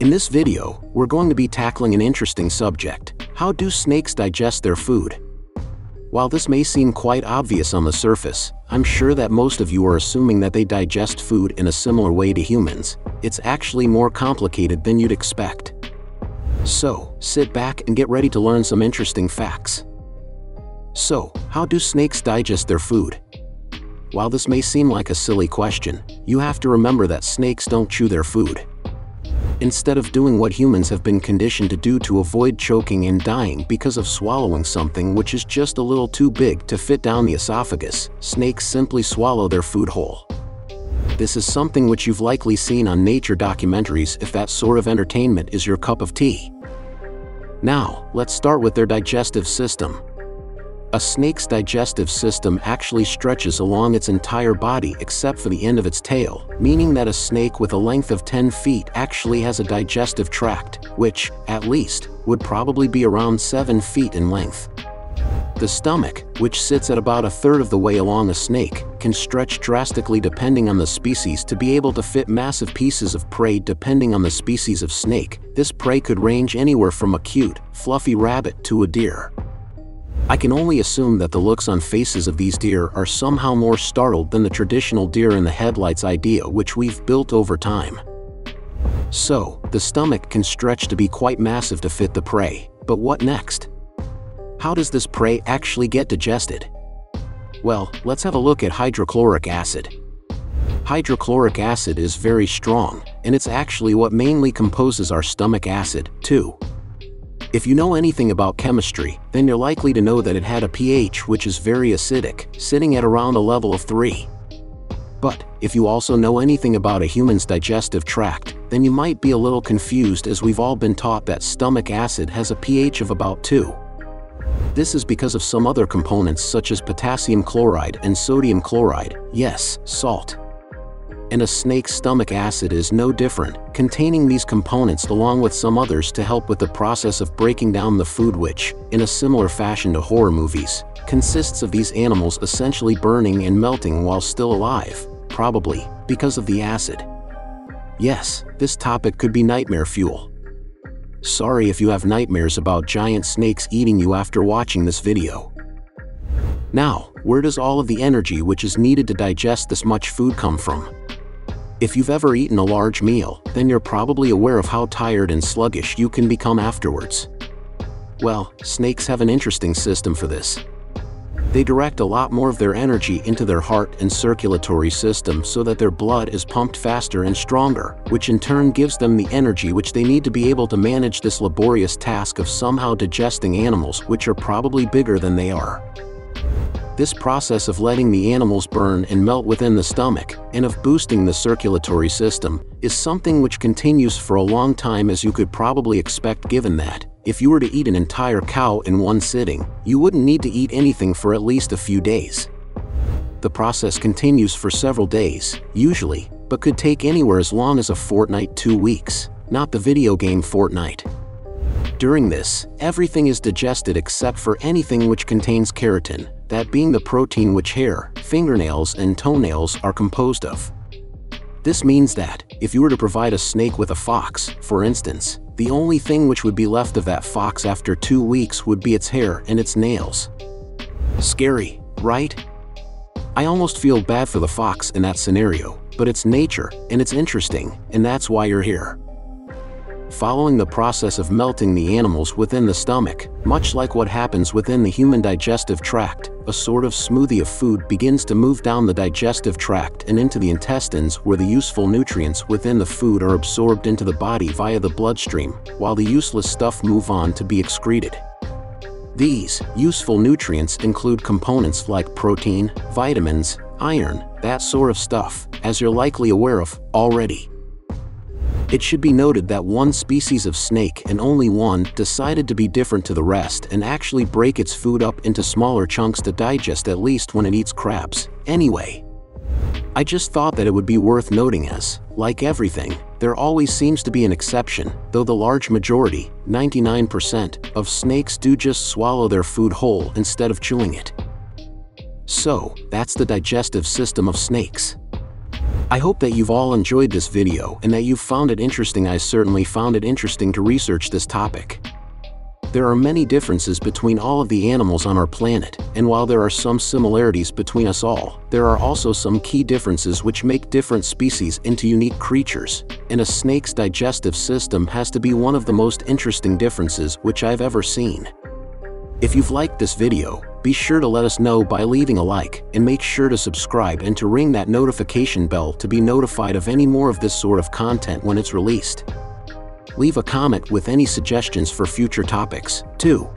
In this video, we're going to be tackling an interesting subject. How do snakes digest their food? While this may seem quite obvious on the surface, I'm sure that most of you are assuming that they digest food in a similar way to humans. It's actually more complicated than you'd expect. So, sit back and get ready to learn some interesting facts. So, how do snakes digest their food? While this may seem like a silly question, you have to remember that snakes don't chew their food. Instead of doing what humans have been conditioned to do to avoid choking and dying because of swallowing something which is just a little too big to fit down the esophagus, snakes simply swallow their food whole. This is something which you've likely seen on nature documentaries if that sort of entertainment is your cup of tea. Now, let's start with their digestive system. A snake's digestive system actually stretches along its entire body except for the end of its tail, meaning that a snake with a length of 10 feet actually has a digestive tract, which, at least, would probably be around 7 feet in length. The stomach, which sits at about a third of the way along a snake, can stretch drastically depending on the species to be able to fit massive pieces of prey depending on the species of snake. This prey could range anywhere from a cute, fluffy rabbit to a deer. I can only assume that the looks on faces of these deer are somehow more startled than the traditional deer in the headlights idea which we've built over time. So, the stomach can stretch to be quite massive to fit the prey, but what next? How does this prey actually get digested? Well, let's have a look at hydrochloric acid. Hydrochloric acid is very strong, and it's actually what mainly composes our stomach acid, too. If you know anything about chemistry, then you're likely to know that it had a pH which is very acidic, sitting at around a level of 3. But, if you also know anything about a human's digestive tract, then you might be a little confused as we've all been taught that stomach acid has a pH of about 2. This is because of some other components such as potassium chloride and sodium chloride, yes, salt and a snake's stomach acid is no different, containing these components along with some others to help with the process of breaking down the food which, in a similar fashion to horror movies, consists of these animals essentially burning and melting while still alive, probably because of the acid. Yes, this topic could be nightmare fuel. Sorry if you have nightmares about giant snakes eating you after watching this video. Now, where does all of the energy which is needed to digest this much food come from? If you've ever eaten a large meal, then you're probably aware of how tired and sluggish you can become afterwards. Well, snakes have an interesting system for this. They direct a lot more of their energy into their heart and circulatory system so that their blood is pumped faster and stronger, which in turn gives them the energy which they need to be able to manage this laborious task of somehow digesting animals which are probably bigger than they are. This process of letting the animals burn and melt within the stomach, and of boosting the circulatory system, is something which continues for a long time as you could probably expect given that, if you were to eat an entire cow in one sitting, you wouldn't need to eat anything for at least a few days. The process continues for several days, usually, but could take anywhere as long as a fortnight two weeks, not the video game Fortnite. During this, everything is digested except for anything which contains keratin, that being the protein which hair, fingernails, and toenails are composed of. This means that, if you were to provide a snake with a fox, for instance, the only thing which would be left of that fox after two weeks would be its hair and its nails. Scary, right? I almost feel bad for the fox in that scenario, but it's nature, and it's interesting, and that's why you're here following the process of melting the animals within the stomach, much like what happens within the human digestive tract, a sort of smoothie of food begins to move down the digestive tract and into the intestines where the useful nutrients within the food are absorbed into the body via the bloodstream, while the useless stuff move on to be excreted. These useful nutrients include components like protein, vitamins, iron, that sort of stuff, as you're likely aware of already. It should be noted that one species of snake and only one decided to be different to the rest and actually break its food up into smaller chunks to digest at least when it eats crabs. Anyway, I just thought that it would be worth noting as, like everything, there always seems to be an exception, though the large majority, 99%, of snakes do just swallow their food whole instead of chewing it. So, that's the digestive system of snakes. I hope that you've all enjoyed this video and that you've found it interesting I certainly found it interesting to research this topic. There are many differences between all of the animals on our planet, and while there are some similarities between us all, there are also some key differences which make different species into unique creatures, and a snake's digestive system has to be one of the most interesting differences which I've ever seen. If you've liked this video, be sure to let us know by leaving a like, and make sure to subscribe and to ring that notification bell to be notified of any more of this sort of content when it's released. Leave a comment with any suggestions for future topics, too.